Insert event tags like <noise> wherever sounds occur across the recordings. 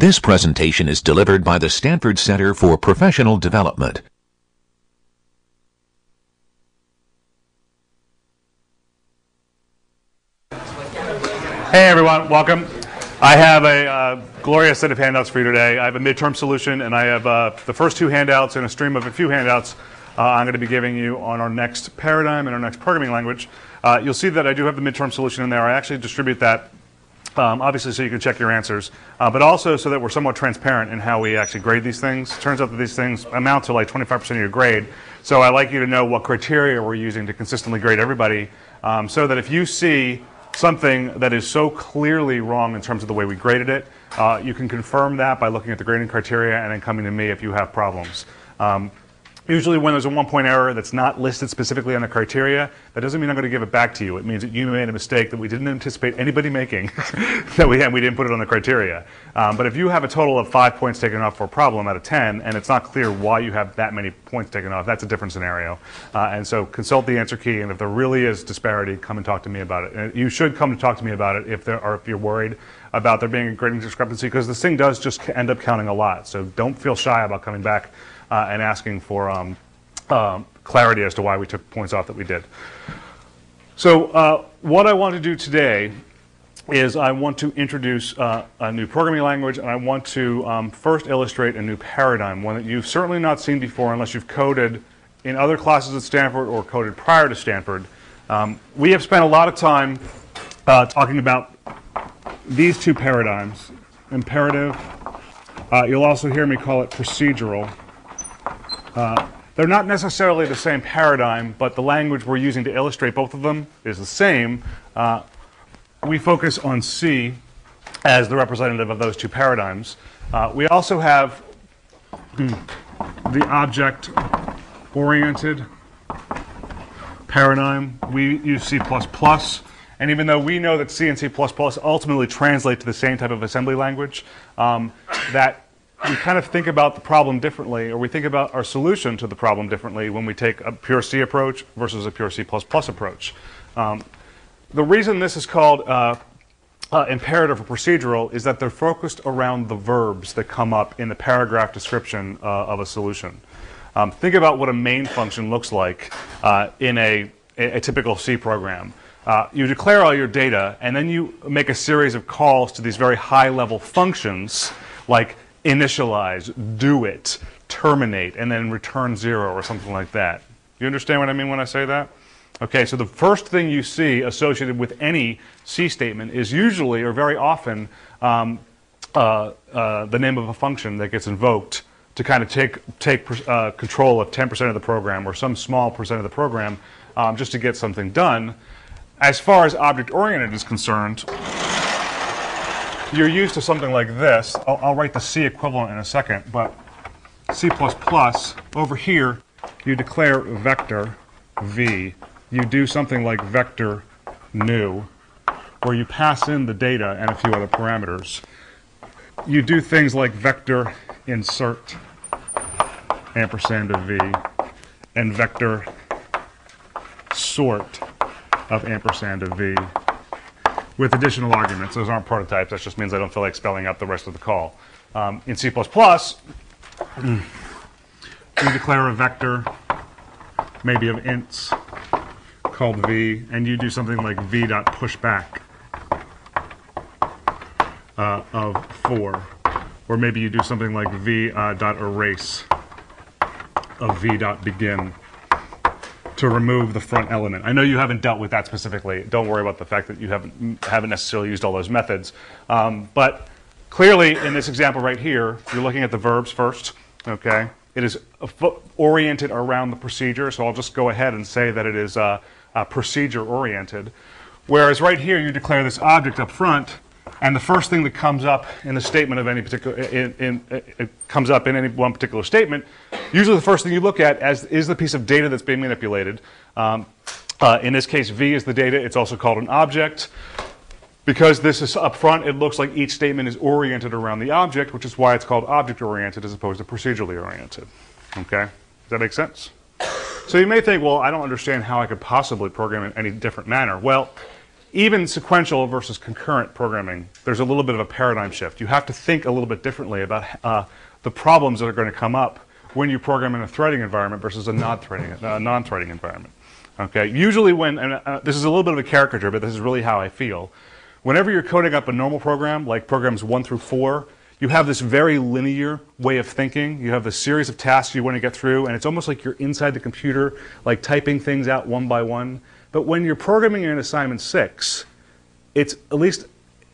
This presentation is delivered by the Stanford Center for Professional Development. Hey everyone, welcome. I have a uh, glorious set of handouts for you today. I have a midterm solution and I have uh, the first two handouts and a stream of a few handouts uh, I'm going to be giving you on our next paradigm and our next programming language. Uh, you'll see that I do have the midterm solution in there. I actually distribute that um, obviously so you can check your answers, uh, but also so that we're somewhat transparent in how we actually grade these things. Turns out that these things amount to like 25% of your grade, so I like you to know what criteria we're using to consistently grade everybody, um, so that if you see something that is so clearly wrong in terms of the way we graded it, uh, you can confirm that by looking at the grading criteria and then coming to me if you have problems. Um, Usually when there's a one-point error that's not listed specifically on the criteria, that doesn't mean I'm going to give it back to you. It means that you made a mistake that we didn't anticipate anybody making, <laughs> that we we didn't put it on the criteria. Um, but if you have a total of five points taken off for a problem out of 10, and it's not clear why you have that many points taken off, that's a different scenario. Uh, and so consult the answer key, and if there really is disparity, come and talk to me about it. And you should come to talk to me about it if there are, if you're worried about there being a grading discrepancy, because this thing does just end up counting a lot. So don't feel shy about coming back uh, and asking for um, um, clarity as to why we took points off that we did. So uh, what I want to do today is I want to introduce uh, a new programming language and I want to um, first illustrate a new paradigm, one that you've certainly not seen before unless you've coded in other classes at Stanford or coded prior to Stanford. Um, we have spent a lot of time uh, talking about these two paradigms, imperative. Uh, you'll also hear me call it procedural. Uh, they're not necessarily the same paradigm, but the language we're using to illustrate both of them is the same. Uh, we focus on C as the representative of those two paradigms. Uh, we also have the object oriented paradigm. We use C++. And even though we know that C and C++ ultimately translate to the same type of assembly language, um, that we kind of think about the problem differently, or we think about our solution to the problem differently when we take a pure C approach versus a pure C++ approach. Um, the reason this is called uh, uh, imperative or procedural is that they're focused around the verbs that come up in the paragraph description uh, of a solution. Um, think about what a main function looks like uh, in a, a, a, typical C program. Uh, you declare all your data, and then you make a series of calls to these very high-level functions like initialize, do it, terminate, and then return zero or something like that. You understand what I mean when I say that? Okay, so the first thing you see associated with any C statement is usually or very often um, uh, uh, the name of a function that gets invoked to kind of take, take uh, control of 10% of the program or some small percent of the program um, just to get something done. As far as object-oriented is concerned, you're used to something like this. I'll, I'll, write the C equivalent in a second, but C++, over here, you declare vector v. You do something like vector new, where you pass in the data and a few other parameters. You do things like vector insert ampersand of v and vector sort of ampersand of v with additional arguments. Those aren't prototypes. That just means I don't feel like spelling out the rest of the call. Um, in C++, we declare a vector, maybe of ints, called v, and you do something like v dot uh, of 4. Or maybe you do something like v.erase uh, of v dot begin to remove the front element. I know you haven't dealt with that specifically. Don't worry about the fact that you haven't, haven't necessarily used all those methods. Um, but clearly, in this example right here, you're looking at the verbs first, okay? It is oriented around the procedure, so I'll just go ahead and say that it is uh, uh, procedure oriented. Whereas right here, you declare this object up front, and the first thing that comes up in the statement of any particular, in, in, it comes up in any one particular statement, usually the first thing you look at as, is the piece of data that's being manipulated. Um, uh, in this case, V is the data. It's also called an object. Because this is up front, it looks like each statement is oriented around the object, which is why it's called object-oriented as opposed to procedurally oriented. Okay? Does that make sense? So you may think, well, I don't understand how I could possibly program in any different manner. Well, even sequential versus concurrent programming, there's a little bit of a paradigm shift. You have to think a little bit differently about uh, the problems that are going to come up when you program in a threading environment versus a non-threading, non-threading environment. Okay, usually when, and uh, this is a little bit of a caricature, but this is really how I feel. Whenever you're coding up a normal program, like programs one through four, you have this very linear way of thinking. You have a series of tasks you want to get through, and it's almost like you're inside the computer, like typing things out one by one. But when you're programming in assignment six, it's at least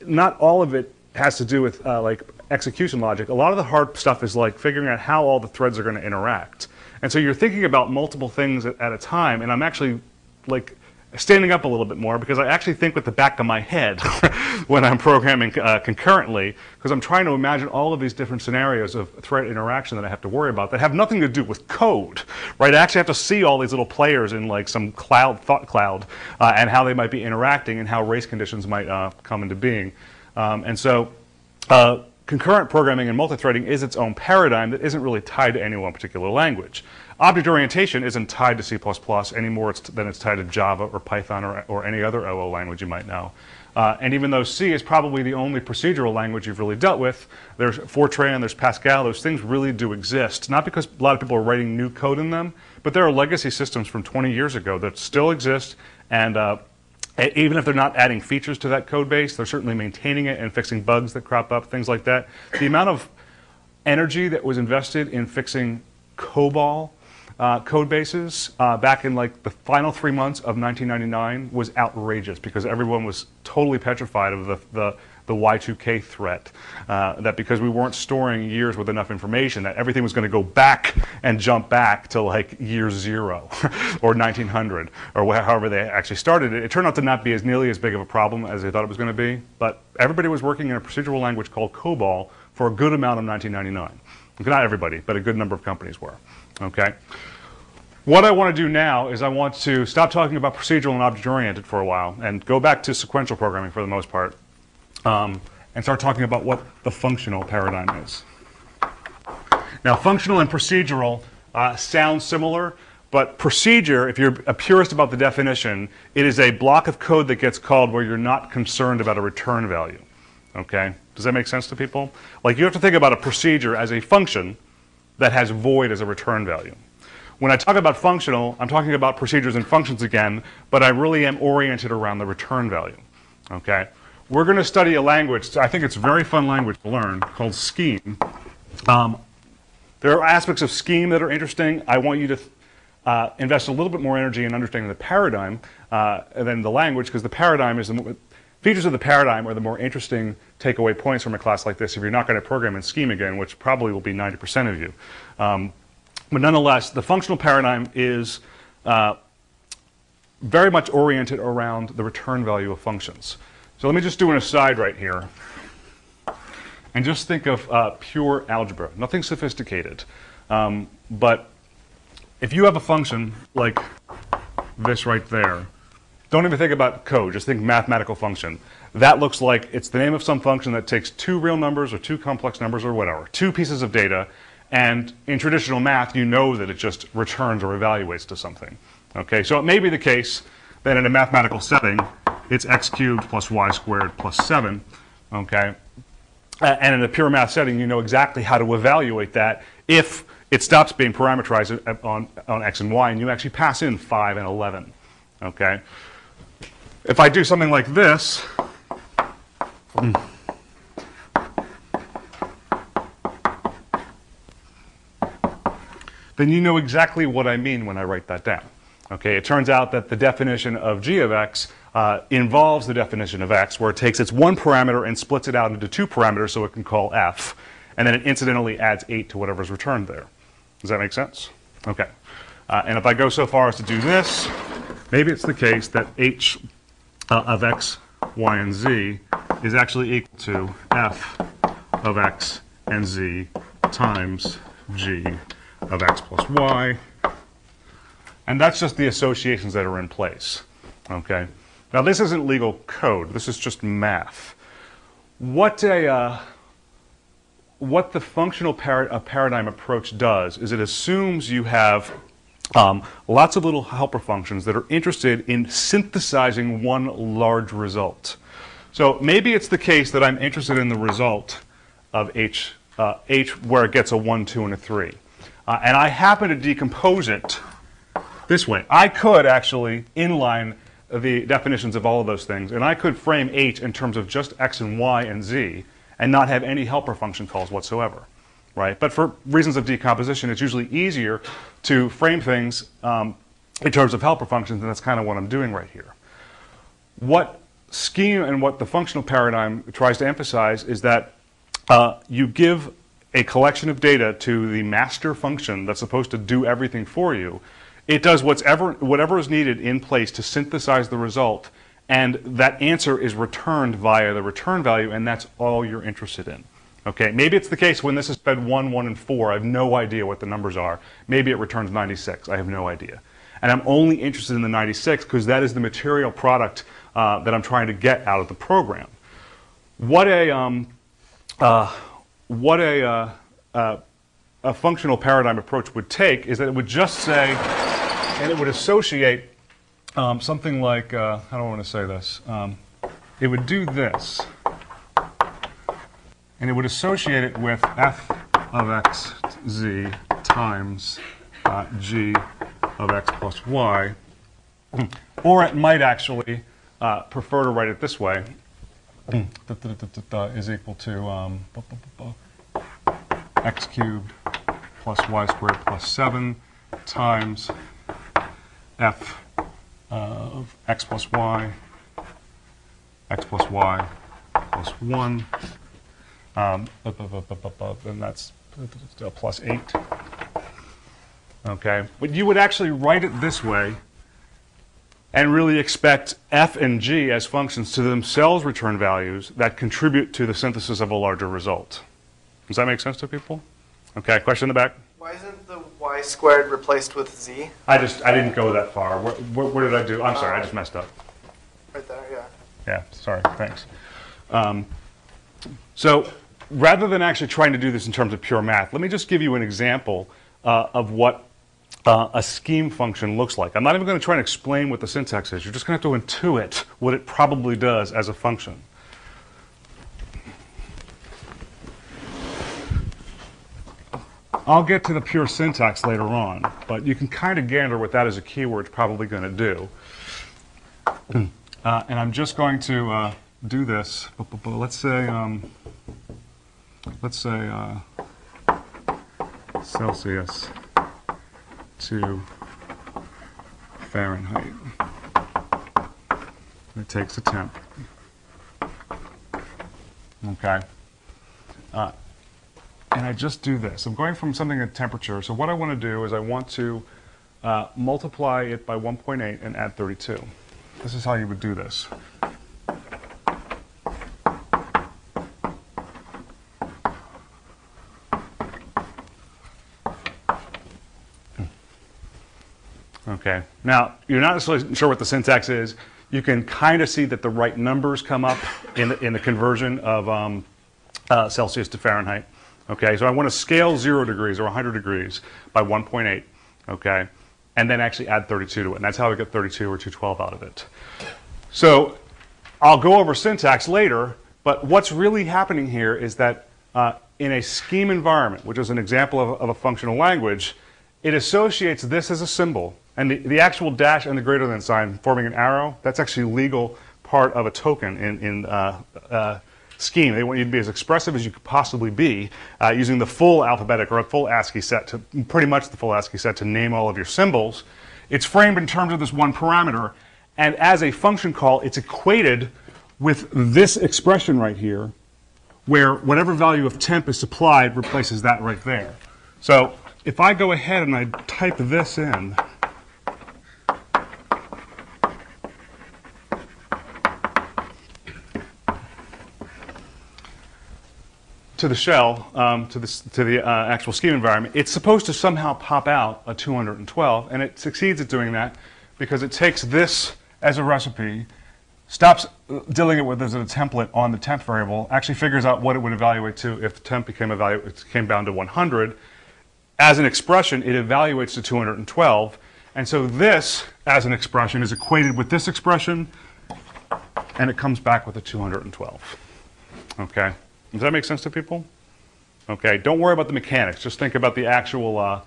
not all of it has to do with uh, like execution logic. A lot of the hard stuff is like figuring out how all the threads are going to interact. And so you're thinking about multiple things at, at a time, and I'm actually like standing up a little bit more because I actually think with the back of my head <laughs> when I'm programming uh, concurrently because I'm trying to imagine all of these different scenarios of thread interaction that I have to worry about that have nothing to do with code, right? I actually have to see all these little players in like some cloud, thought cloud, uh, and how they might be interacting and how race conditions might uh, come into being. Um, and so uh, concurrent programming and multithreading is its own paradigm that isn't really tied to any one particular language. Object orientation isn't tied to C++ any more than it's tied to Java or Python or, or any other OO language you might know. Uh, and even though C is probably the only procedural language you've really dealt with, there's Fortran, there's Pascal, those things really do exist. Not because a lot of people are writing new code in them, but there are legacy systems from 20 years ago that still exist and uh, even if they're not adding features to that code base, they're certainly maintaining it and fixing bugs that crop up, things like that. The amount of energy that was invested in fixing COBOL uh, code bases uh, back in like the final three months of 1999 was outrageous because everyone was totally petrified of the, the, the Y2K threat. Uh, that because we weren't storing years with enough information, that everything was going to go back and jump back to like year zero <laughs> or 1900 or however they actually started it. It turned out to not be as nearly as big of a problem as they thought it was going to be, but everybody was working in a procedural language called COBOL for a good amount of 1999. Not everybody, but a good number of companies were. Okay. What I want to do now is I want to stop talking about procedural and object-oriented for a while and go back to sequential programming for the most part um, and start talking about what the functional paradigm is. Now, functional and procedural uh, sound similar, but procedure, if you're a purist about the definition, it is a block of code that gets called where you're not concerned about a return value. Okay? Does that make sense to people? Like you have to think about a procedure as a function that has void as a return value. When I talk about functional, I'm talking about procedures and functions again, but I really am oriented around the return value. Okay? We're going to study a language, I think it's a very fun language to learn, called Scheme. Um, there are aspects of Scheme that are interesting. I want you to uh, invest a little bit more energy in understanding the paradigm uh, than the language, because the paradigm is the features of the paradigm are the more interesting takeaway points from a class like this if you're not going to program in Scheme again, which probably will be 90% of you. Um, but nonetheless, the functional paradigm is uh, very much oriented around the return value of functions. So let me just do an aside right here. And just think of uh, pure algebra, nothing sophisticated. Um, but if you have a function like this right there, don't even think about code, just think mathematical function. That looks like it's the name of some function that takes two real numbers or two complex numbers or whatever, two pieces of data, and in traditional math, you know that it just returns or evaluates to something. Okay, so it may be the case that in a mathematical setting, it's x cubed plus y squared plus 7. Okay, and in a pure math setting, you know exactly how to evaluate that if it stops being parameterized on, on x and y, and you actually pass in 5 and 11. Okay, if I do something like this, then you know exactly what I mean when I write that down. Okay, it turns out that the definition of g of x uh, involves the definition of x, where it takes its one parameter and splits it out into two parameters so it can call f, and then it incidentally adds 8 to whatever's returned there. Does that make sense? Okay. Uh, and if I go so far as to do this, maybe it's the case that h uh, of x, y, and z is actually equal to f of x and z times g of x plus y. And that's just the associations that are in place. Okay? Now, this isn't legal code. This is just math. What a... Uh, what the functional par paradigm approach does is it assumes you have um, lots of little helper functions that are interested in synthesizing one large result. So maybe it's the case that I'm interested in the result of h, uh, h where it gets a 1, 2, and a 3. Uh, and I happen to decompose it this way. I could actually inline the definitions of all of those things, and I could frame h in terms of just x and y and z and not have any helper function calls whatsoever right? But for reasons of decomposition, it's usually easier to frame things um, in terms of helper functions, and that's kind of what I'm doing right here. What scheme and what the functional paradigm tries to emphasize is that uh, you give a collection of data to the master function that's supposed to do everything for you. It does whatever, whatever is needed in place to synthesize the result, and that answer is returned via the return value, and that's all you're interested in. Okay, maybe it's the case when this is fed 1, 1, and 4, I have no idea what the numbers are. Maybe it returns 96, I have no idea. And I'm only interested in the 96 because that is the material product uh, that I'm trying to get out of the program. What a, um, uh, what a, uh, uh a functional paradigm approach would take is that it would just say, and it would associate um, something like, uh, I want to say this? Um, it would do this and it would associate it with f of x z times uh, g of x plus y. <clears throat> Or it might actually uh, prefer to write it this way, <clears throat> is equal to um, x cubed plus y squared plus 7 times f of x plus y, x plus y plus 1 um, and that's plus 8. Okay, but you would actually write it this way and really expect f and g as functions to themselves return values that contribute to the synthesis of a larger result. Does that make sense to people? Okay, question in the back? Why isn't the y squared replaced with z? I just, I didn't go that far. Where, where, where did I do? I'm sorry, I just messed up. Right there, yeah. Yeah, sorry, thanks. Um, so rather than actually trying to do this in terms of pure math, let me just give you an example uh, of what uh, a scheme function looks like. I'm not even going to try and explain what the syntax is. You're just going to have to intuit what it probably does as a function. I'll get to the pure syntax later on, but you can kind of gander what that as a keyword is probably going to do. Uh, and I'm just going to uh, do this. Let's say um, let's say uh, Celsius to Fahrenheit. It takes a temp. Okay. Uh, and I just do this. I'm going from something at temperature. So what I want to do is I want to uh, multiply it by 1.8 and add 32. This is how you would do this. Okay. Now, you're not necessarily sure what the syntax is. You can kind of see that the right numbers come up in the, in the conversion of um, uh, Celsius to Fahrenheit. Okay, so I want to scale 0 degrees or 100 degrees by 1.8, okay, and then actually add 32 to it. And that's how we get 32 or 212 out of it. So I'll go over syntax later, but what's really happening here is that uh, in a scheme environment, which is an example of, of a functional language, it associates this as a symbol and the, the actual dash and the greater than sign forming an arrow, that's actually legal part of a token in, in uh, uh, scheme. They want you to be as expressive as you could possibly be uh, using the full alphabetic or a full ASCII set to pretty much the full ASCII set to name all of your symbols. It's framed in terms of this one parameter, and as a function call, it's equated with this expression right here, where whatever value of temp is supplied replaces that right there. So if I go ahead and I type this in, to the shell, um, to, this, to the uh, actual scheme environment, it's supposed to somehow pop out a 212, and it succeeds at doing that because it takes this as a recipe, stops uh, dealing it with as a template on the temp variable, actually figures out what it would evaluate to if the temp became, evalu- came down to 100, as an expression, it evaluates to 212. And so this, as an expression, is equated with this expression, and it comes back with a 212. Okay? Does that make sense to people? Okay, don't worry about the mechanics. Just think about the actual uh,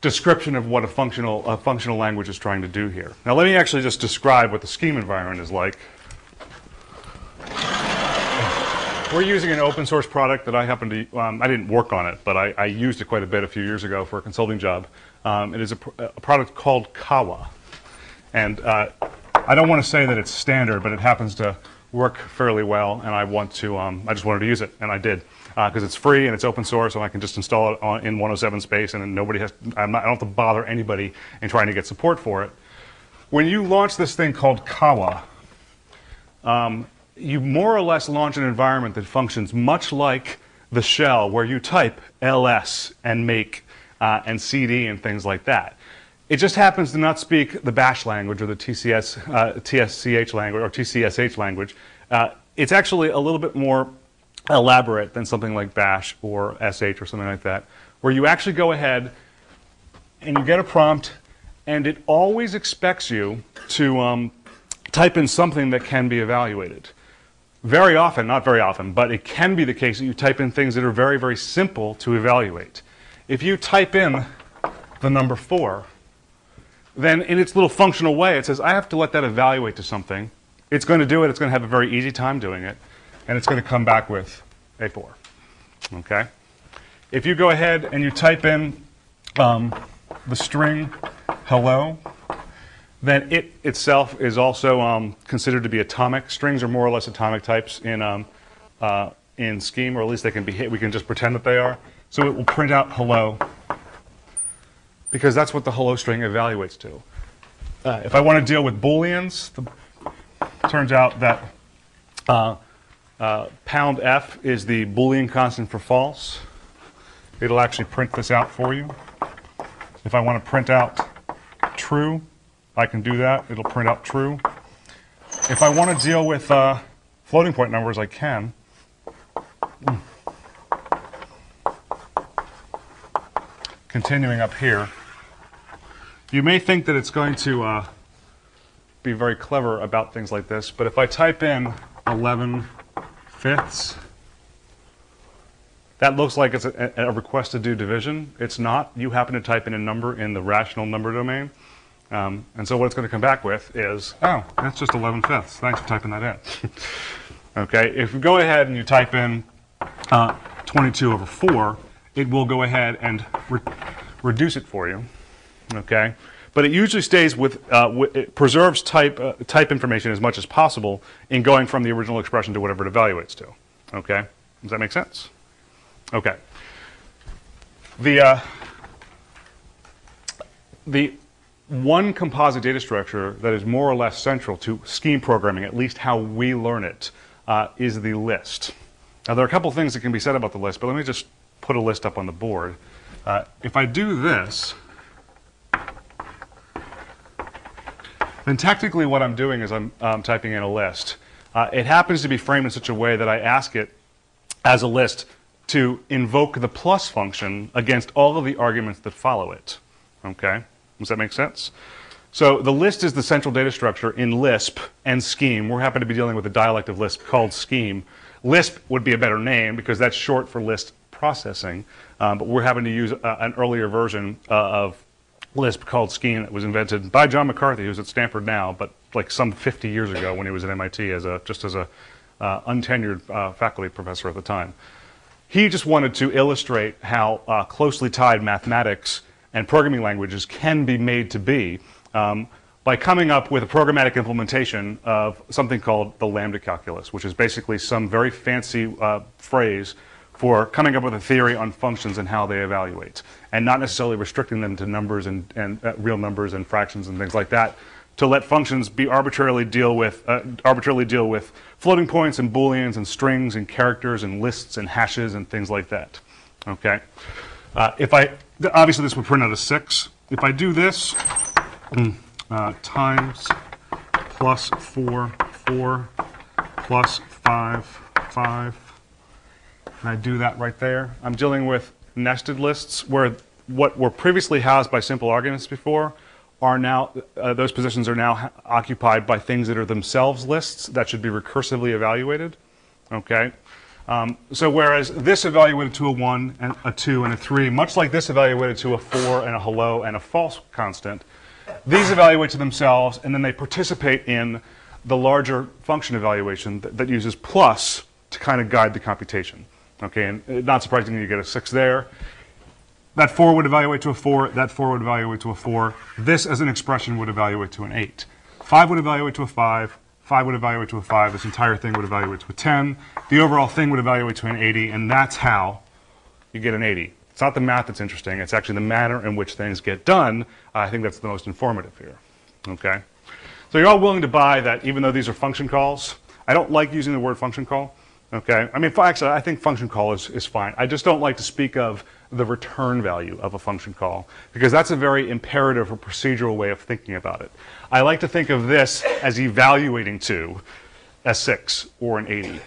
description of what a functional, a functional language is trying to do here. Now, let me actually just describe what the scheme environment is like. We're using an open source product that I happen to, um, I didn't work on it, but I, I, used it quite a bit a few years ago for a consulting job. Um, it is a, a, product called Kawa. And uh, I don't want to say that it's standard, but it happens to work fairly well, and I want to, um, I just wanted to use it, and I did because uh, it's free and it's open source, and I can just install it on, in 107 space, and nobody has. Not, i don't have to bother anybody in trying to get support for it. When you launch this thing called Kawa, um, you more or less launch an environment that functions much like the shell, where you type ls and make uh, and cd and things like that. It just happens to not speak the bash language or the TCS, uh, TSCH language or TCSH language. Uh, it's actually a little bit more elaborate than something like bash or sh or something like that, where you actually go ahead and you get a prompt, and it always expects you to um, type in something that can be evaluated. Very often, not very often, but it can be the case that you type in things that are very, very simple to evaluate. If you type in the number 4, then in its little functional way, it says, I have to let that evaluate to something. It's going to do it. It's going to have a very easy time doing it and it's going to come back with a 4. Okay? If you go ahead and you type in um, the string hello, then it itself is also um, considered to be atomic. Strings are more or less atomic types in, um, uh, in Scheme, or at least they can be hit. We can just pretend that they are. So it will print out hello because that's what the hello string evaluates to. Uh, if I want to deal with booleans, the, turns out that uh, uh, pound F is the Boolean constant for false. It'll actually print this out for you. If I want to print out true, I can do that. It'll print out true. If I want to deal with uh, floating point numbers, I can. Continuing up here, you may think that it's going to uh, be very clever about things like this, but if I type in 11 fifths. That looks like it's a, a, request to do division. It's not. You happen to type in a number in the rational number domain. Um, and so what it's going to come back with is, oh, that's just 11 fifths. Thanks for typing that in. <laughs> okay, if you go ahead and you type in uh, 22 over 4, it will go ahead and re reduce it for you. Okay, but it usually stays with, uh, it preserves type, uh, type information as much as possible in going from the original expression to whatever it evaluates to. Okay? Does that make sense? Okay. The, uh, the one composite data structure that is more or less central to scheme programming, at least how we learn it, uh, is the list. Now, there are a couple things that can be said about the list, but let me just put a list up on the board. Uh, if I do this, then technically what I'm doing is I'm um, typing in a list. Uh, it happens to be framed in such a way that I ask it as a list to invoke the plus function against all of the arguments that follow it. Okay? Does that make sense? So the list is the central data structure in Lisp and Scheme. We're happen to be dealing with a dialect of Lisp called Scheme. Lisp would be a better name because that's short for list processing, um, but we're having to use uh, an earlier version uh, of Lisp called Scheme that was invented by John McCarthy, who's at Stanford now, but like some 50 years ago when he was at MIT as a just as a uh, untenured uh, faculty professor at the time. He just wanted to illustrate how uh, closely tied mathematics and programming languages can be made to be um, by coming up with a programmatic implementation of something called the lambda calculus, which is basically some very fancy uh, phrase for coming up with a theory on functions and how they evaluate, and not necessarily restricting them to numbers and, and uh, real numbers and fractions and things like that, to let functions be arbitrarily deal with uh, arbitrarily deal with floating points and booleans and strings and characters and lists and hashes and things like that. Okay, uh, if I obviously this would print out a six. If I do this mm, uh, times plus four four plus five five and I do that right there, I'm dealing with nested lists where what were previously housed by simple arguments before are now, uh, those positions are now occupied by things that are themselves lists that should be recursively evaluated. Okay? Um, so whereas this evaluated to a 1 and a 2 and a 3, much like this evaluated to a 4 and a hello and a false constant, these evaluate to themselves and then they participate in the larger function evaluation that, that uses plus to kind of guide the computation. Okay, and uh, not surprisingly, you get a 6 there. That 4 would evaluate to a 4, that 4 would evaluate to a 4. This, as an expression, would evaluate to an 8. 5 would evaluate to a 5, 5 would evaluate to a 5, this entire thing would evaluate to a 10. The overall thing would evaluate to an 80, and that's how you get an 80. It's not the math that's interesting, it's actually the manner in which things get done. I think that's the most informative here. Okay? So you're all willing to buy that even though these are function calls, I don't like using the word function call. Okay? I mean, actually, I think function call is, is fine. I just don't like to speak of the return value of a function call because that's a very imperative or procedural way of thinking about it. I like to think of this as evaluating to a 6 or an 80. Does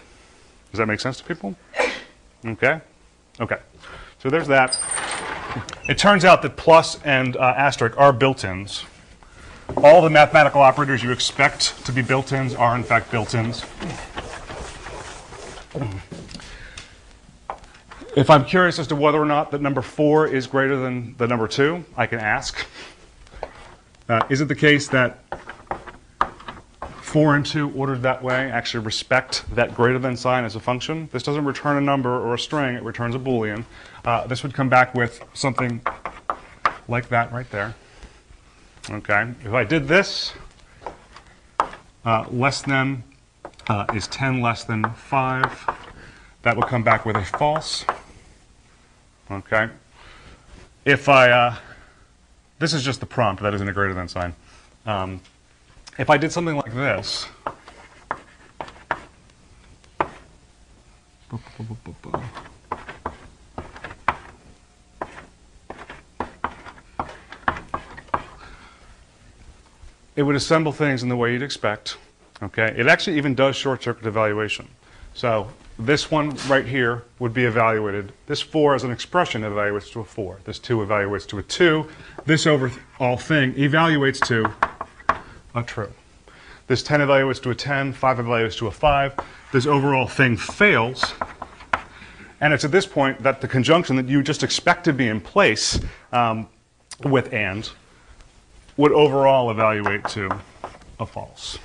that make sense to people? Okay? Okay. So there's that. It turns out that plus and uh, asterisk are built-ins. All the mathematical operators you expect to be built-ins are in fact built-ins. If I'm curious as to whether or not that number 4 is greater than the number 2, I can ask. Uh, is it the case that 4 and 2 ordered that way actually respect that greater than sign as a function? This doesn't return a number or a string, it returns a boolean. Uh, this would come back with something like that right there. Okay, if I did this, uh, less than uh, is 10 less than 5, that would come back with a false. Okay. If I, uh, this is just the prompt, that isn't a greater than sign. Um, if I did something like this, it would assemble things in the way you'd expect. Okay. It actually even does short circuit evaluation. So this one right here would be evaluated. This 4 as an expression evaluates to a 4. This 2 evaluates to a 2. This overall thing evaluates to a true. This 10 evaluates to a 10. 5 evaluates to a 5. This overall thing fails. And it's at this point that the conjunction that you just expect to be in place um, with and would overall evaluate to a false.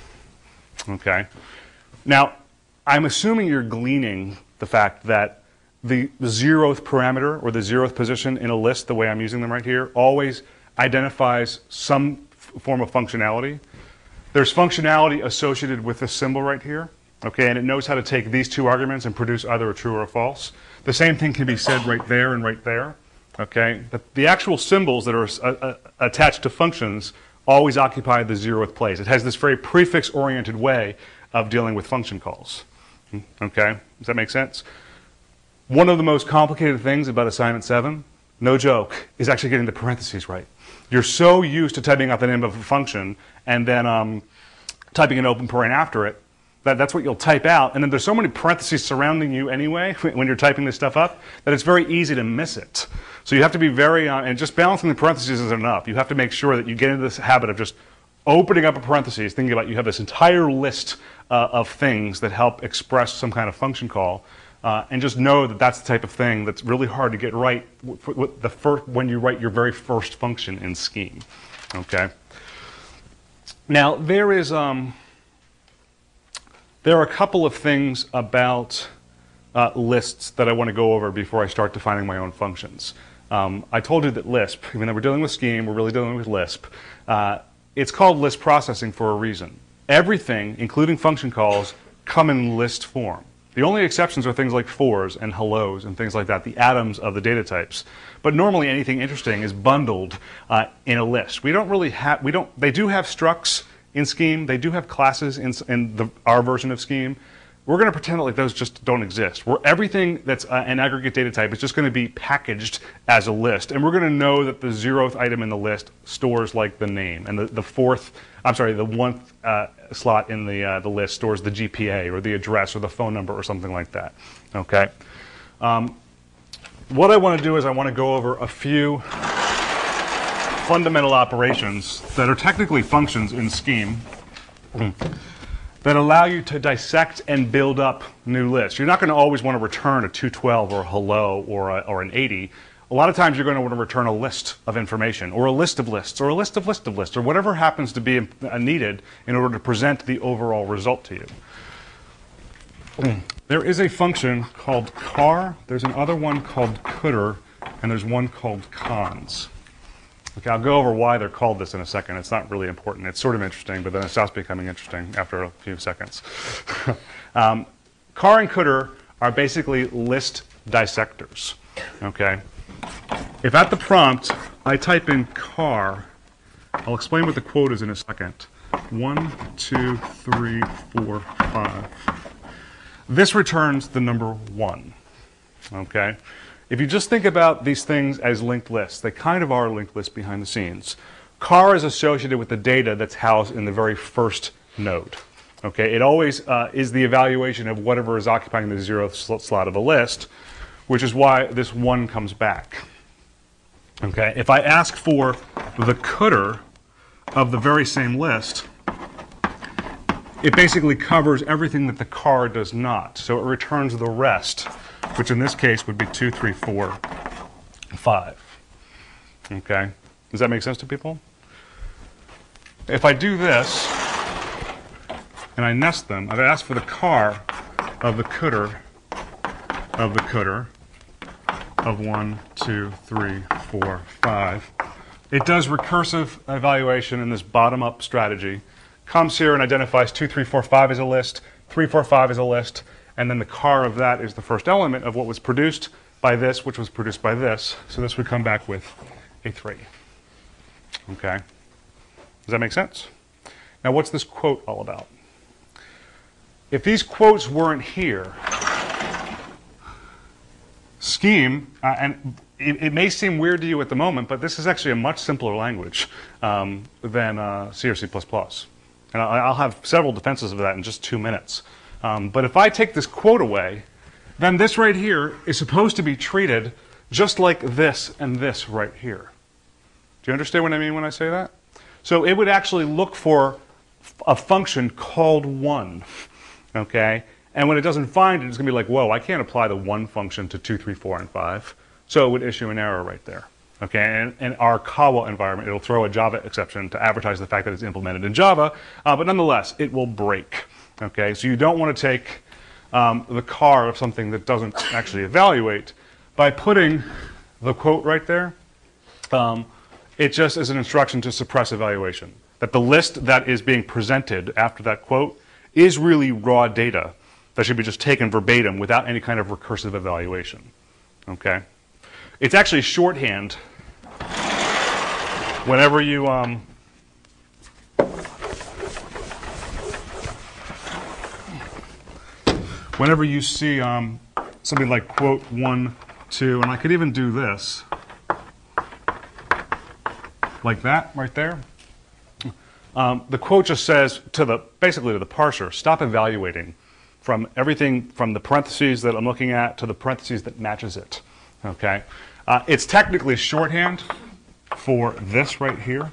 Okay? Now, I'm assuming you're gleaning the fact that the zeroth parameter or the zeroth position in a list, the way I'm using them right here, always identifies some form of functionality. There's functionality associated with this symbol right here, okay, and it knows how to take these two arguments and produce either a true or a false. The same thing can be said right there and right there, okay. But the actual symbols that are uh, attached to functions always occupy the zeroth place. It has this very prefix-oriented way of dealing with function calls. Okay? Does that make sense? One of the most complicated things about assignment 7, no joke, is actually getting the parentheses right. You're so used to typing out the name of a function and then um, typing an open paren after it that that's what you'll type out. And then there's so many parentheses surrounding you anyway <laughs> when you're typing this stuff up that it's very easy to miss it. So you have to be very, uh, and just balancing the parentheses isn't enough. You have to make sure that you get into this habit of just opening up a parentheses, thinking about you have this entire list uh, of things that help express some kind of function call. Uh, and just know that that's the type of thing that's really hard to get right the first, when you write your very first function in Scheme. Okay. Now there is um, there are a couple of things about uh, lists that I want to go over before I start defining my own functions. Um, I told you that Lisp, even though we're dealing with Scheme, we're really dealing with Lisp. Uh, it's called list processing for a reason. Everything, including function calls, come in list form. The only exceptions are things like fors and hellos and things like that, the atoms of the data types. But normally anything interesting is bundled uh, in a list. We don't really have, we don't, they do have structs in Scheme, they do have classes in, in the, our version of Scheme, we're going to pretend like those just don't exist. Where everything that's uh, an aggregate data type is just going to be packaged as a list. And we're going to know that the zeroth item in the list stores like the name. And the, the fourth, I'm sorry, the one uh, slot in the, uh, the list stores the GPA or the address or the phone number or something like that. Okay? Um, what I want to do is I want to go over a few fundamental operations that are technically functions in Scheme that allow you to dissect and build up new lists. You're not going to always want to return a 212 or a hello or, a, or an 80. A lot of times you're going to want to return a list of information or a list of lists or a list of list of lists or whatever happens to be uh, needed in order to present the overall result to you. There is a function called car, there's another one called cdr, and there's one called cons. Okay, I'll go over why they're called this in a second. It's not really important. It's sort of interesting, but then it stops becoming interesting after a few seconds. <laughs> um, car and cdr are basically list dissectors. Okay? If at the prompt I type in car, I'll explain what the quote is in a second. One, two, three, four, five. This returns the number one. Okay? If you just think about these things as linked lists, they kind of are linked lists behind the scenes. Car is associated with the data that's housed in the very first node. Okay, it always uh, is the evaluation of whatever is occupying the zeroth sl slot of a list, which is why this one comes back. Okay, if I ask for the cdr of the very same list, it basically covers everything that the car does not. So it returns the rest which in this case would be 2, 3, 4, 5. Okay? Does that make sense to people? If I do this, and I nest them, I've asked for the car of the cdr of the cdr of 1, 2, 3, 4, 5. It does recursive evaluation in this bottom-up strategy. Comes here and identifies 2, 3, 4, 5 as a list, 3, 4, 5 as a list, and then the car of that is the first element of what was produced by this, which was produced by this. So this would come back with a 3. Okay? Does that make sense? Now, what's this quote all about? If these quotes weren't here, scheme, uh, and it, it, may seem weird to you at the moment, but this is actually a much simpler language um, than uh, C or C++. And I'll have several defenses of that in just two minutes. Um, but if I take this quote away, then this right here is supposed to be treated just like this and this right here. Do you understand what I mean when I say that? So it would actually look for a function called 1, <laughs> okay? And when it doesn't find it, it's going to be like, whoa, I can't apply the 1 function to 2, 3, 4, and 5. So it would issue an error right there. Okay, and in our Kawa environment, it'll throw a Java exception to advertise the fact that it's implemented in Java, uh, but nonetheless, it will break. Okay, so you don't want to take um, the car of something that doesn't actually evaluate by putting the quote right there. Um, it just is an instruction to suppress evaluation. That the list that is being presented after that quote is really raw data that should be just taken verbatim without any kind of recursive evaluation. Okay? It's actually shorthand whenever you um, whenever you see um, something like quote one, two, and I could even do this, like that right there. Um, the quote just says to the basically to the parser, stop evaluating from everything from the parentheses that I'm looking at to the parentheses that matches it. Okay, uh, it's technically shorthand for this right here.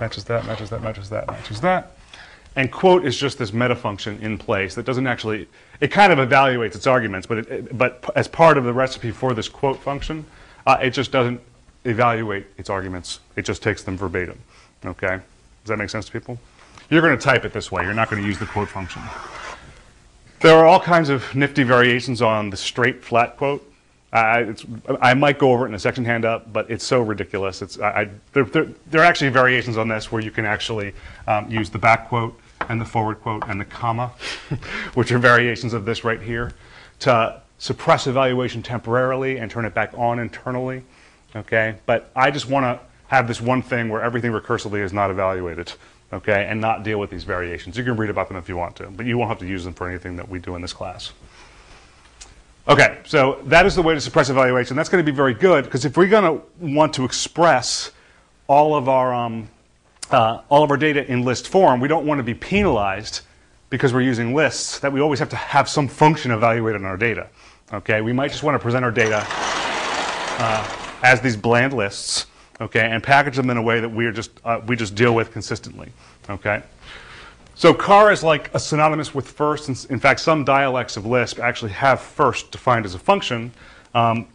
Matches that, matches that, matches that, matches that. And quote is just this meta function in place that doesn't actually, it kind of evaluates its arguments, but, it, but as part of the recipe for this quote function, uh, it just doesn't evaluate its arguments. It just takes them verbatim. Okay? Does that make sense to people? You're going to type it this way. You're not going to use the quote function. There are all kinds of nifty variations on the straight flat quote. I, I might go over it in a section handout, but it's so ridiculous. It's, I, I, there, there, there, are actually variations on this where you can actually um, use the back quote and the forward quote and the comma, <laughs> which are variations of this right here, to suppress evaluation temporarily and turn it back on internally. Okay, but I just want to have this one thing where everything recursively is not evaluated. Okay, and not deal with these variations. You can read about them if you want to, but you won't have to use them for anything that we do in this class. Okay, so that is the way to suppress evaluation. That's going to be very good because if we're going to want to express all of our um, uh, all of our data in list form, we don't want to be penalized because we're using lists that we always have to have some function evaluated on our data. Okay, we might just want to present our data uh, as these bland lists, okay, and package them in a way that we are just uh, we just deal with consistently. Okay. So car is like a synonymous with first. In, in fact, some dialects of Lisp actually have first defined as a function. Um,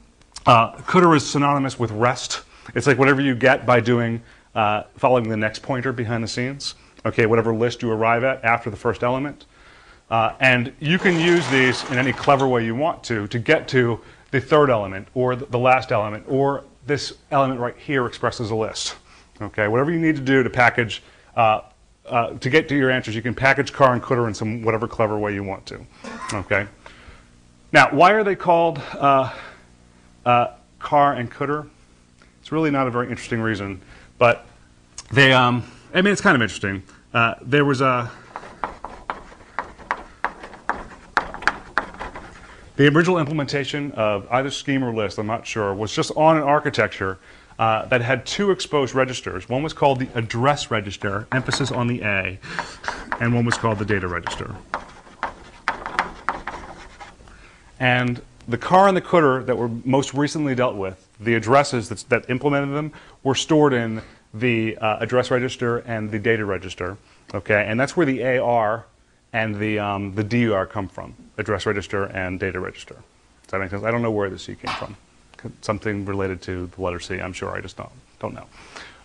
uh, is synonymous with rest. It's like whatever you get by doing uh, following the next pointer behind the scenes. Okay, whatever list you arrive at after the first element. Uh, and you can use these in any clever way you want to to get to the third element or the last element or this element right here expresses a list. Okay, whatever you need to do to package uh, uh, to get to your answers, you can package car and cdr in some whatever clever way you want to. Okay. Now, why are they called uh, uh, car and cdr? It's really not a very interesting reason, but they. Um, I mean, it's kind of interesting. Uh, there was a. The original implementation of either scheme or Lisp, I'm not sure, was just on an architecture uh, that had two exposed registers. One was called the address register, emphasis on the A, and one was called the data register. And the car and the cdr that were most recently dealt with, the addresses that, that implemented them, were stored in the uh, address register and the data register. Okay, and that's where the AR and the um, the DUR come from, address register and data register. Does that make sense? I don't know where the C came from something related to the letter C. I'm sure. I just don't don't know.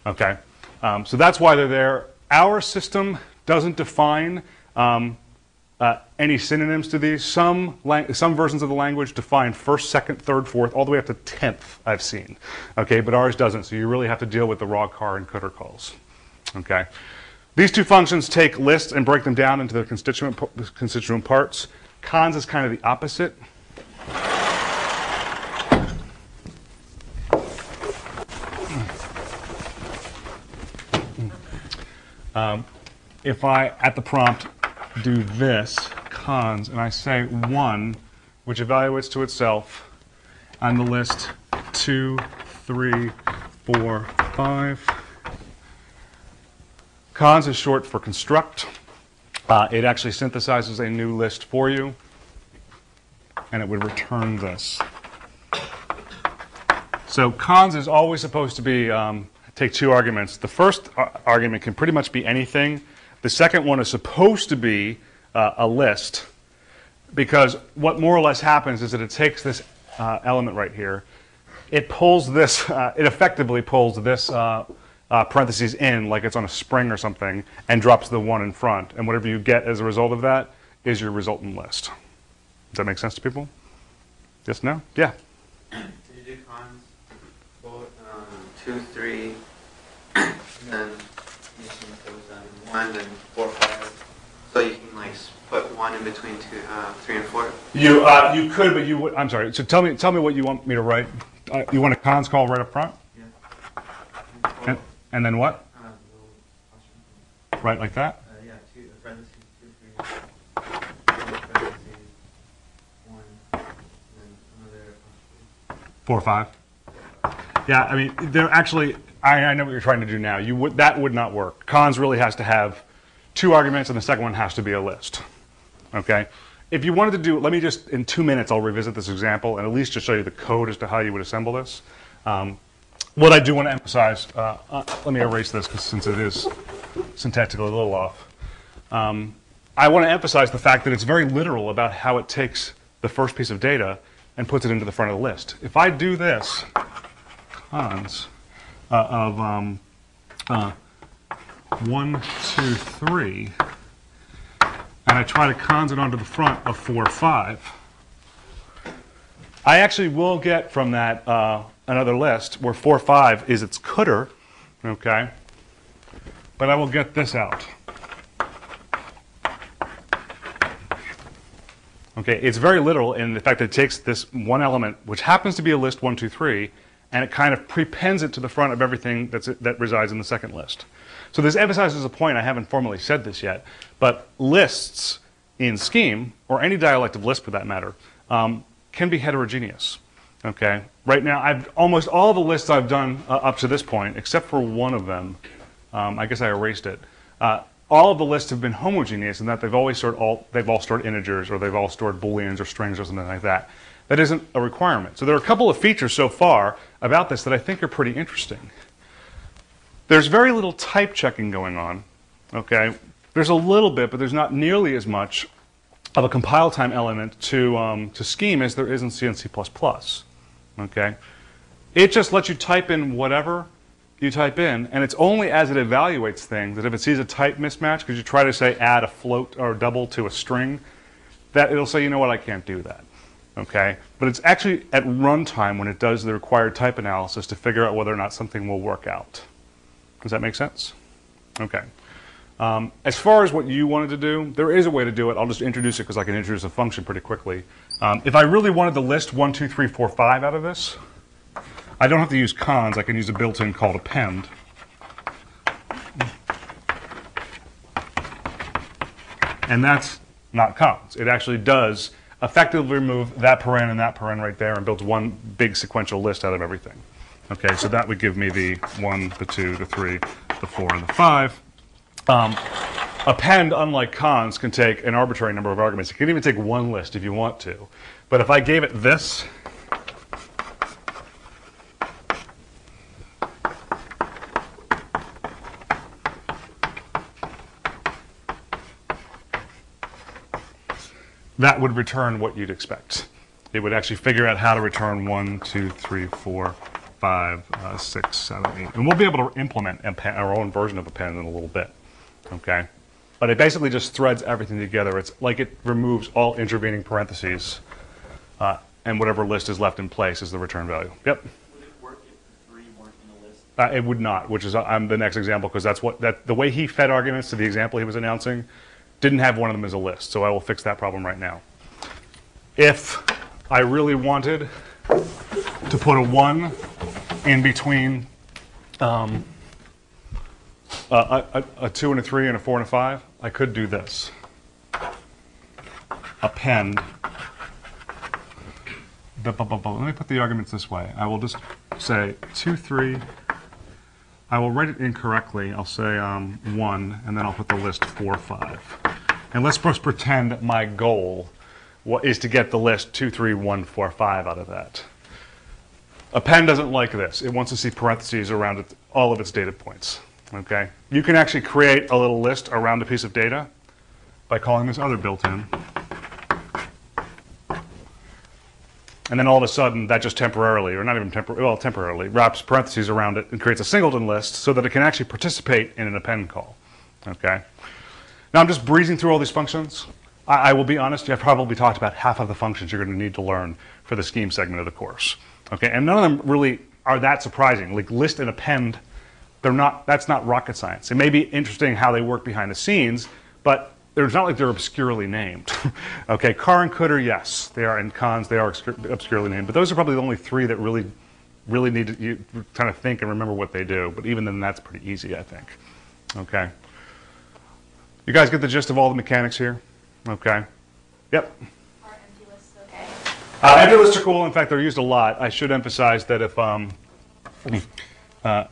Okay, um, so that's why they're there. Our system doesn't define um, uh, any synonyms to these. Some some versions of the language define first, second, third, fourth, all the way up to tenth. I've seen. Okay, but ours doesn't. So you really have to deal with the raw car and cdr calls. Okay. These two functions take lists and break them down into their constituent constituent parts. Cons is kind of the opposite. Um, if I, at the prompt, do this, cons, and I say 1, which evaluates to itself on the list 2, 3, 4, 5. Cons is short for construct. Uh, it actually synthesizes a new list for you, and it would return this. So cons is always supposed to be um, take two arguments. The first argument can pretty much be anything. The second one is supposed to be uh, a list because what more or less happens is that it takes this uh, element right here, it pulls this, <laughs> uh, it effectively pulls this uh, uh, parentheses in like it's on a spring or something and drops the one in front. And whatever you get as a result of that is your resultant list. Does that make sense to people? Yes, no? Yeah. Did you do cons? two, three, then you can put um, one and four, five. So you can like put one in between two, uh, three and four. You uh, you could, but you would. I'm sorry. So tell me tell me what you want me to write. Uh, you want a cons call right up front, Yeah. and, and then what? Uh, Right like that. Uh, yeah, two, parentheses, two, three, four, parentheses, one, and then another. Four or five. Yeah, I mean, they're actually. I, I know what you're trying to do now. You would that would not work. Cons really has to have two arguments, and the second one has to be a list. Okay. If you wanted to do, let me just in two minutes, I'll revisit this example and at least just show you the code as to how you would assemble this. Um, what I do want to emphasize, uh, uh, let me erase this since it is syntactically a little off. Um, I want to emphasize the fact that it's very literal about how it takes the first piece of data and puts it into the front of the list. If I do this, cons uh, of um, uh, 1, 2, 3, and I try to cons it onto the front of 4, 5, I actually will get from that uh, another list where 4, 5 is its cdr, okay? But I will get this out. Okay, it's very literal in the fact that it takes this one element, which happens to be a list 1, 2, 3, and it kind of prepends it to the front of everything that's, that resides in the second list. So this emphasizes a point, I haven't formally said this yet, but lists in Scheme, or any dialect of Lisp for that matter, um, can be heterogeneous. Okay, right now, I've almost all the lists I've done uh, up to this point, except for one of them, Um, I guess I erased it. Uh, all of the lists have been homogeneous in that they've always stored all they've all stored integers or they've all stored booleans or strings or something like that. That isn't a requirement. So there are a couple of features so far about this that I think are pretty interesting. There's very little type checking going on. Okay, there's a little bit, but there's not nearly as much of a compile time element to um, to Scheme as there is in C and C++. Okay, it just lets you type in whatever you type in, and it's only as it evaluates things that if it sees a type mismatch, because you try to say add a float or double to a string, that it'll say, you know what, I can't do that. Okay, but it's actually at runtime when it does the required type analysis to figure out whether or not something will work out. Does that make sense? Okay. Um, as far as what you wanted to do, there is a way to do it. I'll just introduce it because I can introduce a function pretty quickly. Um, if I really wanted to list 1, 2, 3, 4, 5 out of this, I don't have to use cons. I can use a built-in called append. And that's not cons. It actually does effectively remove that paren and that paren right there and builds one big sequential list out of everything. Okay, so that would give me the 1, the 2, the 3, the 4, and the 5. Um, append, unlike cons, can take an arbitrary number of arguments. It can even take one list if you want to. But if I gave it this, that would return what you'd expect. It would actually figure out how to return 1, 2, 3, 4, 5, uh, 6, 7, 8. And we'll be able to implement our own version of append in a little bit. Okay? But it basically just threads everything together. It's like it removes all intervening parentheses, uh, and whatever list is left in place is the return value. Yep. Would it work if three weren't in the list? Uh, it would not, which is uh, I'm the next example because that's what that the way he fed arguments to the example he was announcing didn't have one of them as a list. So I will fix that problem right now. If I really wanted to put a one in between um, a, a, a two and a three and a four and a five, I could do this. Append. Bu- bu- bu- bu- Let me put the arguments this way. I will just say two, three. I will write it incorrectly. I'll say um, one, and then I'll put the list four, five. And let's just pretend my goal is to get the list two, three, one, four, five out of that. Append doesn't like this. It wants to see parentheses around it, all of its data points. Okay? You can actually create a little list around a piece of data by calling this other built-in. And then all of a sudden, that just temporarily, or not even temporarily, well, temporarily, wraps parentheses around it and creates a singleton list so that it can actually participate in an append call. Okay? Now I'm just breezing through all these functions. I, I will be honest, I've probably talked about half of the functions you're going to need to learn for the scheme segment of the course. Okay, and none of them really are that surprising. Like list and append, they're not. That's not rocket science. It may be interesting how they work behind the scenes, but there's not like they're obscurely named. <laughs> okay, car and cdr, yes, they are, and cons, they are obscurely named. But those are probably the only three that really, really need to you kind of think and remember what they do. But even then, that's pretty easy, I think. Okay. You guys get the gist of all the mechanics here? Okay. Yep. Are empty lists okay? Uh, empty lists are cool. In fact, they're used a lot. I should emphasize that if um, <clears throat> uh,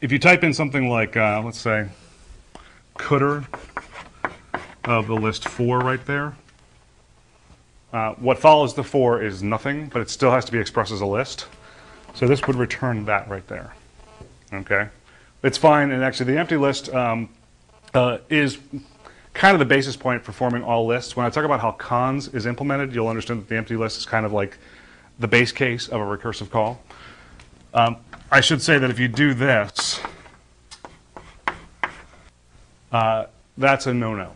if you type in something like uh, let's say cdr of the list four right there, uh, what follows the four is nothing, but it still has to be expressed as a list. So this would return that right there. Okay, it's fine. And actually, the empty list um, uh, is kind of the basis point for forming all lists. When I talk about how cons is implemented, you'll understand that the empty list is kind of like the base case of a recursive call. Um, I should say that if you do this, uh, that's a no-no.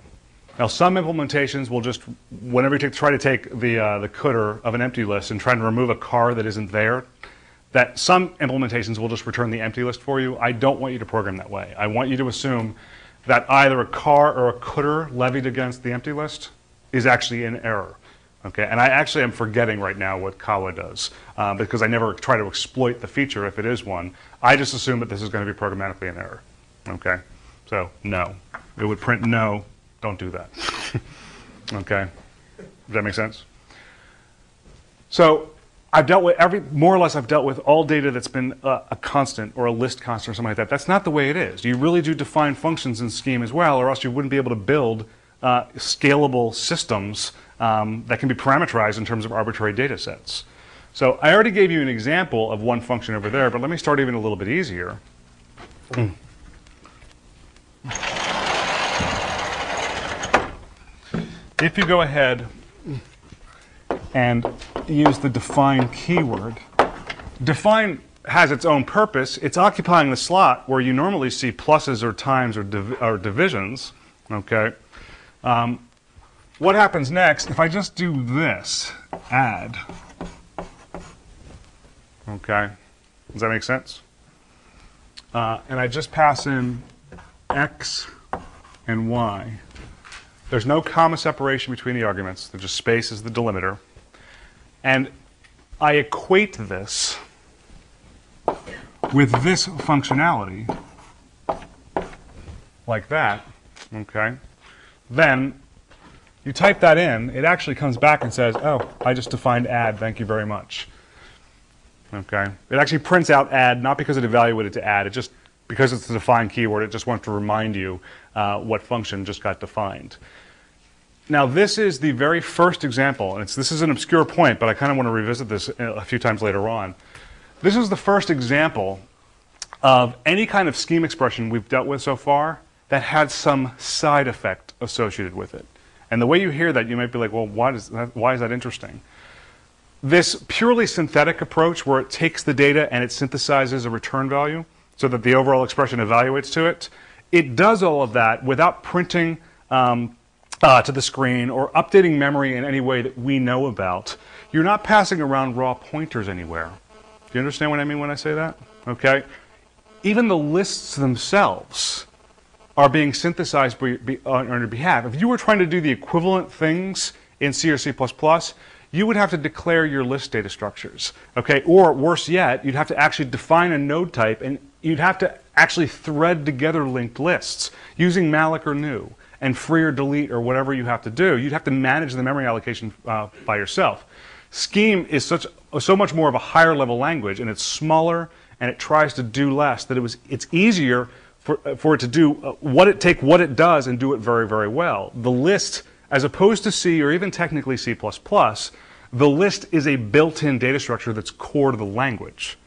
Now, some implementations will just, whenever you take, try to take the, uh, the cdr of an empty list and try to remove a car that isn't there, that some implementations will just return the empty list for you. I don't want you to program that way. I want you to assume that either a car or a cdr levied against the empty list is actually in error. Okay, and I actually am forgetting right now what Kawa does uh, because I never try to exploit the feature if it is one. I just assume that this is going to be programmatically in error. Okay, so no, it would print no. Don't do that. <laughs> okay, does that make sense? So I've dealt with every, more or less, I've dealt with all data that's been a, a constant or a list constant or something like that. That's not the way it is. You really do define functions in Scheme as well, or else you wouldn't be able to build uh, scalable systems um, that can be parameterized in terms of arbitrary data sets. So I already gave you an example of one function over there, but let me start even a little bit easier. If you go ahead and use the define keyword, define has its own purpose. It's occupying the slot where you normally see pluses or times or, div- or divisions. Okay. Um, what happens next if I just do this? Add. Okay. Does that make sense? Uh, and I just pass in x and y. There's no comma separation between the arguments. There's just space as the delimiter. And I equate this with this functionality, like that, okay? Then you type that in, it actually comes back and says, oh, I just defined add, thank you very much. Okay? It actually prints out add, not because it evaluated to add, it just, because it's a defined keyword, it just wants to remind you uh, what function just got defined. Now, this is the very first example, and it's, this is an obscure point, but I kind of want to revisit this a few times later on. This is the first example of any kind of scheme expression we've dealt with so far that had some side effect associated with it. And the way you hear that, you might be like, well, why, does that, why is that interesting? This purely synthetic approach, where it takes the data and it synthesizes a return value so that the overall expression evaluates to it, it does all of that without printing um, uh, to the screen or updating memory in any way that we know about. You're not passing around raw pointers anywhere. Do you understand what I mean when I say that? Okay? Even the lists themselves are being synthesized on your behalf. If you were trying to do the equivalent things in C or C++, you would have to declare your list data structures. Okay? Or worse yet, you'd have to actually define a node type and you'd have to actually thread together linked lists using malloc or new and free or delete or whatever you have to do. You'd have to manage the memory allocation uh, by yourself. Scheme is such so much more of a higher level language, and it's smaller and it tries to do less. That it was it's easier for uh, for it to do uh, what it take what it does and do it very very well. The list, as opposed to C or even technically C++, the list is a built-in data structure that's core to the language.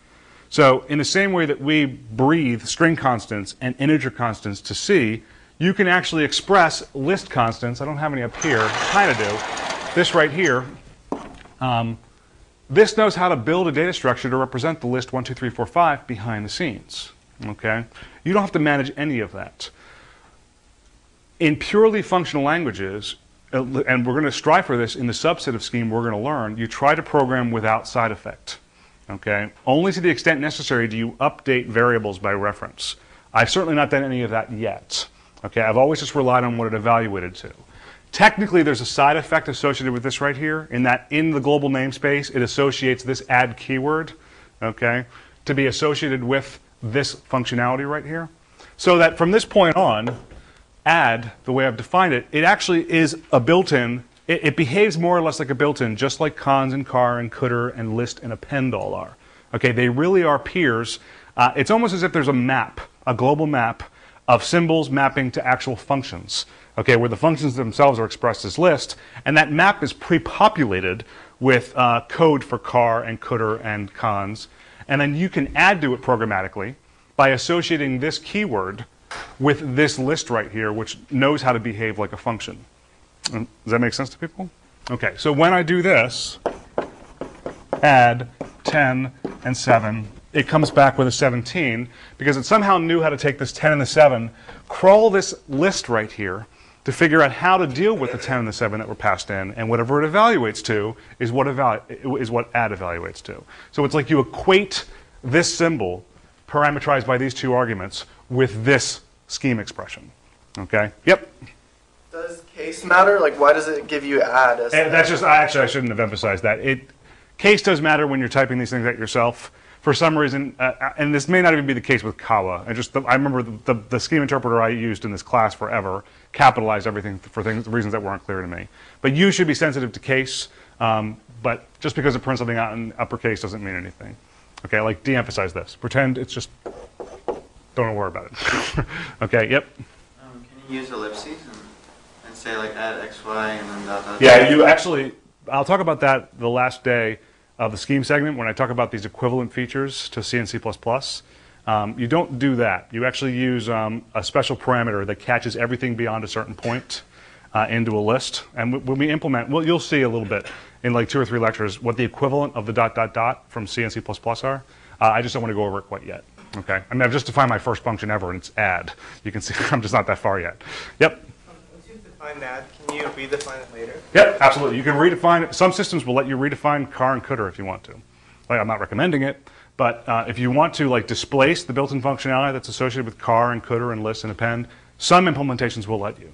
So in the same way that we breathe string constants and integer constants to C, you can actually express list constants. I don't have any up here, kind of do. This right here, um, this knows how to build a data structure to represent the list 1, 2, 3, 4, 5 behind the scenes. Okay? You don't have to manage any of that. In purely functional languages, uh, and we're going to strive for this in the subset of scheme we're going to learn, you try to program without side effect. Okay? Only to the extent necessary do you update variables by reference. I've certainly not done any of that yet. Okay, I've always just relied on what it evaluated to. Technically, there's a side effect associated with this right here, in that in the global namespace, it associates this add keyword, okay, to be associated with this functionality right here. So that from this point on, add, the way I've defined it, it actually is a built-in, it, it, behaves more or less like a built-in, just like cons and car and cdr and list and append all are. Okay, they really are peers. Uh, it's almost as if there's a map, a global map, of symbols mapping to actual functions, okay, where the functions themselves are expressed as list, and that map is pre-populated with uh, code for car and cdr and cons, and then you can add to it programmatically by associating this keyword with this list right here, which knows how to behave like a function. Does that make sense to people? Okay, so when I do this, add 10 and 7 it comes back with a 17 because it somehow knew how to take this 10 and the 7, crawl this list right here to figure out how to deal with the 10 and the 7 that were passed in, and whatever it evaluates to is what, evalu- is what add evaluates to. So it's like you equate this symbol, parameterized by these two arguments, with this scheme expression. Okay? Yep. Does case matter? Like, why does it give you add? As And that's just, I actually, I shouldn't have emphasized that. It, case does matter when you're typing these things out yourself for some reason, uh, uh, and this may not even be the case with Kawa. I just, the, I remember the, the, the, scheme interpreter I used in this class forever capitalized everything for things, reasons that weren't clear to me. But you should be sensitive to case. Um, but just because it prints something out in uppercase doesn't mean anything. Okay, like de-emphasize this. Pretend it's just, don't worry about it. <laughs> okay, yep. Um, can you use ellipses and, and say like add x, y, and then dot, dot, Yeah, you actually, I'll talk about that the last day of the scheme segment when I talk about these equivalent features to C and C++. Um, you don't do that. You actually use um, a special parameter that catches everything beyond a certain point uh, into a list. And when we implement, well, you'll see a little bit in like two or three lectures what the equivalent of the dot dot dot from C and C++ are. Uh, I just don't want to go over it quite yet. Okay. I mean, I've just defined my first function ever, and it's add. You can see <laughs> I'm just not that far yet. Yep. Once you define that, can you redefine it later? Yep, absolutely. You can redefine it. Some systems will let you redefine car and cdr if you want to. Like, I'm not recommending it, but uh, if you want to like displace the built-in functionality that's associated with car and cdr and list and append, some implementations will let you.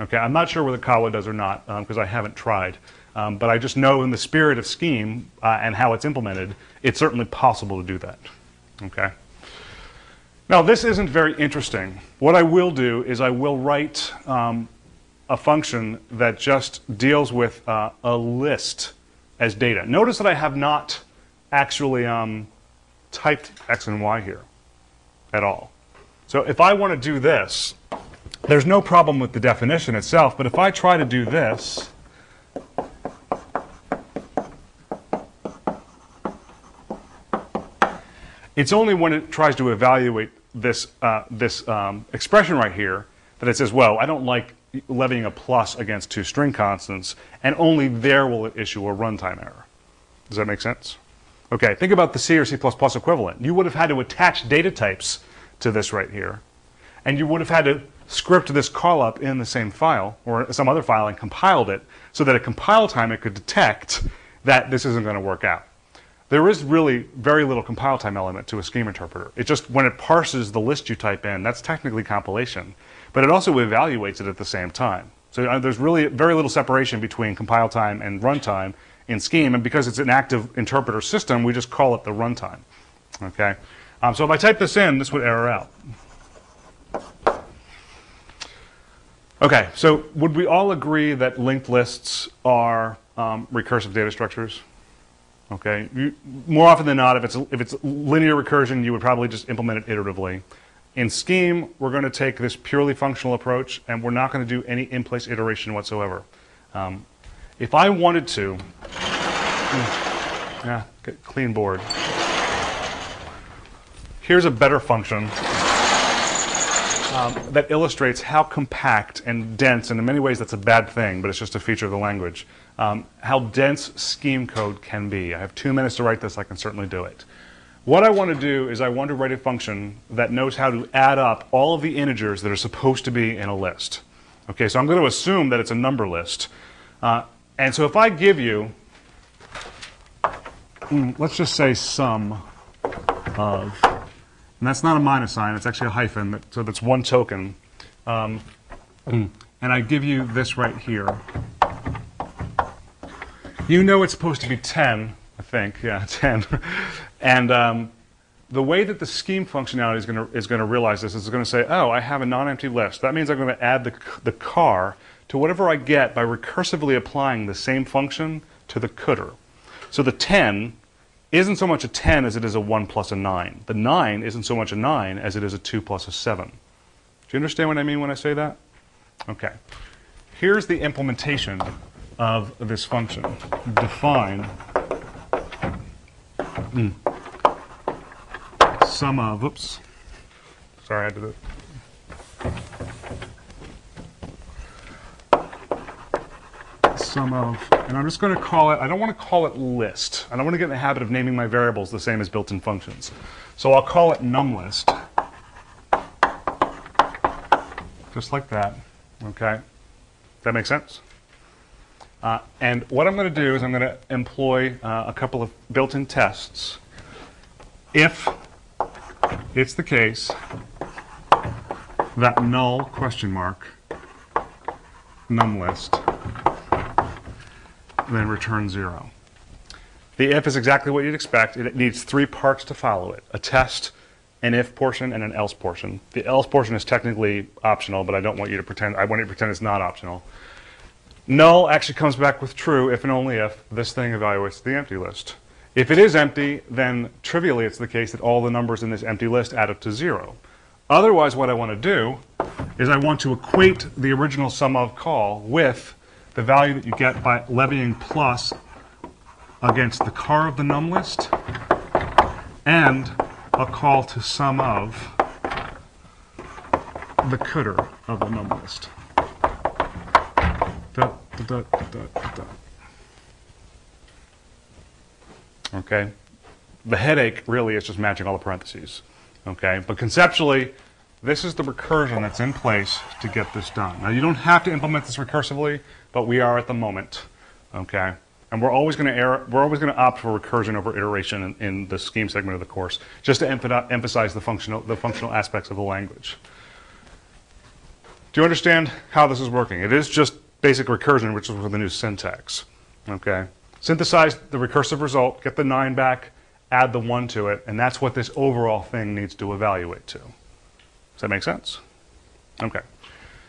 Okay, I'm not sure whether Kawa does or not because I haven't tried. Um, but I just know in the spirit of Scheme uh, and how it's implemented, it's certainly possible to do that. Okay. Now, this isn't very interesting. What I will do is I will write um, a function that just deals with uh, a list as data. Notice that I have not actually um, typed x and y here at all. So if I want to do this, there's no problem with the definition itself, but if I try to do this, it's only when it tries to evaluate this, uh, this um, expression right here that it says, well, I don't like levying a plus against two string constants, and only there will it issue a runtime error. Does that make sense? Okay, think about the C or C++ equivalent. You would have had to attach data types to this right here, and you would have had to script this call up in the same file or some other file and compiled it so that at compile time it could detect that this isn't going to work out. There is really very little compile time element to a scheme interpreter. It just, when it parses the list you type in, that's technically compilation. But it also evaluates it at the same time. So uh, there's really very little separation between compile time and runtime in Scheme. And because it's an active interpreter system, we just call it the runtime. Okay? Um, so if I type this in, this would error out. Okay, so would we all agree that linked lists are um, recursive data structures? Okay, you, more often than not, if it's if it's linear recursion, you would probably just implement it iteratively. In Scheme, we're going to take this purely functional approach, and we're not going to do any in-place iteration whatsoever. Um, if I wanted to, hmm, yeah, clean board. Here's a better function um, that illustrates how compact and dense, and in many ways that's a bad thing, but it's just a feature of the language, um, how dense scheme code can be. I have two minutes to write this, I can certainly do it. What I want to do is I want to write a function that knows how to add up all of the integers that are supposed to be in a list. Okay, so I'm going to assume that it's a number list. Uh, and so if I give you, mm, let's just say sum of, and that's not a minus sign, it's actually a hyphen, so that's one token. Um, and I give you this right here. You know it's supposed to be 10, I think, yeah, <laughs> 10. And um, the way that the scheme functionality is going to is to realize this is going to say, oh, I have a non-empty list. That means I'm going to add the, the car to whatever I get by recursively applying the same function to the cdr. So the 10 isn't so much a 10 as it is a 1 plus a 9. The 9 isn't so much a 9 as it is a 2 plus a 7. Do you understand what I mean when I say that? Okay. Here's the implementation of this function. Define mm, sum of, oops, sorry, I did it. Some of, and I'm just going to call it, I don't want to call it list. And I don't want to get in the habit of naming my variables the same as built-in functions. So I'll call it numList. Just like that, okay? That makes sense? Uh, and what I'm going to do is I'm going to employ uh, a couple of built-in tests. If it's the case that null question mark num list then return zero. The if is exactly what you'd expect. It needs three parts to follow it: a test, an if portion, and an else portion. The else portion is technically optional, but I don't want you to pretend. I want you to pretend it's not optional. Null actually comes back with true if and only if this thing evaluates the empty list. If it is empty, then trivially it's the case that all the numbers in this empty list add up to zero. Otherwise, what I want to do is I want to equate the original sum of call with the value that you get by levying plus against the car of the num list and a call to sum of the cdr of the num list. Da, da, da, da, da, da. Okay? The headache really is just matching all the parentheses. Okay? But conceptually, this is the recursion that's in place to get this done. Now, you don't have to implement this recursively, but we are at the moment. Okay? And we're always going to err, we're always going to opt for recursion over iteration in, in the scheme segment of the course, just to emphasize the functional, the functional aspects of the language. Do you understand how this is working? It is just basic recursion, which is with the new syntax. Okay? Synthesize the recursive result, get the 9 back, add the 1 to it, and that's what this overall thing needs to evaluate to. Does that make sense? Okay.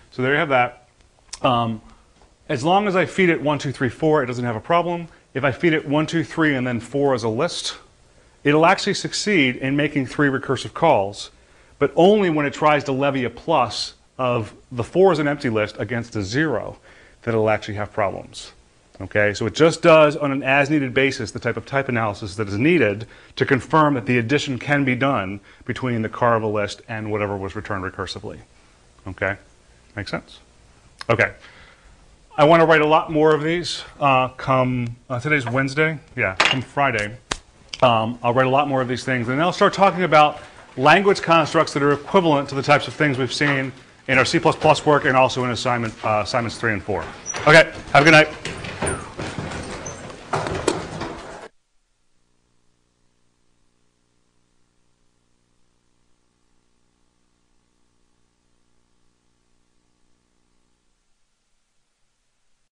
So there you have that. Um, as long as I feed it 1, 2, 3, 4, it doesn't have a problem. If I feed it 1, 2, 3, and then 4 as a list, it'll actually succeed in making three recursive calls, but only when it tries to levy a plus of the 4 as an empty list against a 0 that it'll actually have problems. Okay, so it just does on an as needed basis the type of type analysis that is needed to confirm that the addition can be done between the car of a list and whatever was returned recursively. Okay, makes sense? Okay. I want to write a lot more of these uh, come, uh, today's Wednesday? Yeah, come Friday. Um, I'll write a lot more of these things, and then I'll start talking about language constructs that are equivalent to the types of things we've seen in our C++ work and also in assignment, uh, assignments 3 and 4. Okay, have a good night.